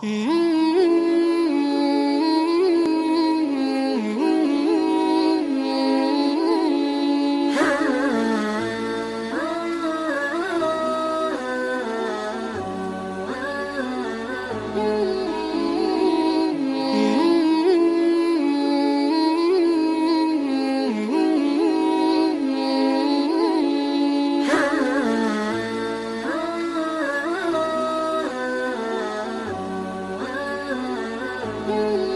Mm-hmm. you.